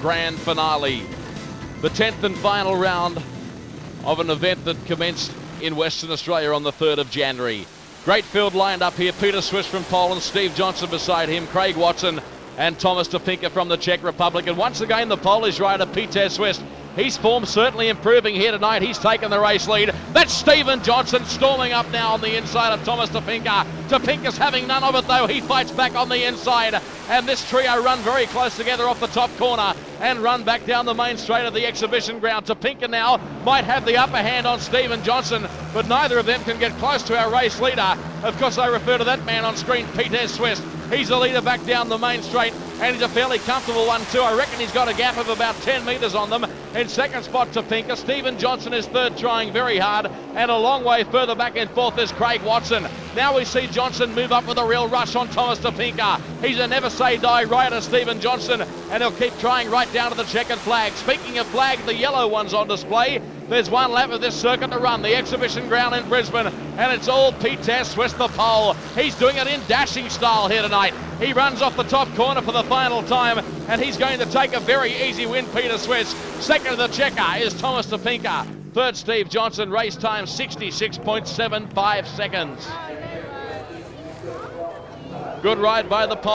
grand finale. The 10th and final round of an event that commenced in Western Australia on the 3rd of January. Great field lined up here. Peter Świst from Poland, Steve Johnston beside him, Craig Watson and Thomas Topinka from the Czech Republic. And once again, the Polish rider, Peter Świst his form certainly improving here tonight. He's taken the race lead. That's Stephen Johnston storming up now on the inside of Thomas Topinka. Topinka's having none of it though. He fights back on the inside. And this trio run very close together off the top corner and run back down the main straight of the exhibition ground. Topinka now might have the upper hand on Stephen Johnston, but neither of them can get close to our race leader. Of course, I refer to that man on screen, Peter Świst. He's the leader back down the main straight, and he's a fairly comfortable one too. I reckon he's got a gap of about 10 metres on them. In second spot Topinka. Stephen Johnston is third, trying very hard, and a long way further back and forth is Craig Watson. Now we see Johnston move up with a real rush on Thomas Topinka. He's a never say die rider, Stephen Johnston, and he'll keep trying right down to the checkered flag. Speaking of flag, the yellow one's on display. There's one lap of this circuit to run, the exhibition ground in Brisbane, and it's all Pete with the pole. He's doing it in dashing style here tonight. He runs off the top corner for the final time, and he's going to take a very easy win, Peter Świst. Second of the checker is Thomas Topinka. Third, Steve Johnston. Race time 66.75 seconds. Good ride by the pole.